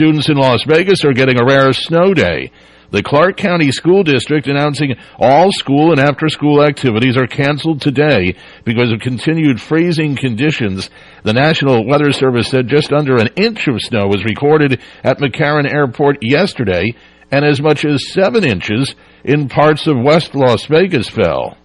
students in Las Vegas are getting a rare snow day. The Clark County School District announcing all school and after school activities are canceled today because of continued freezing conditions. The National Weather Service said just under an inch of snow was recorded at McCarran Airport yesterday and as much as seven inches in parts of West Las Vegas fell.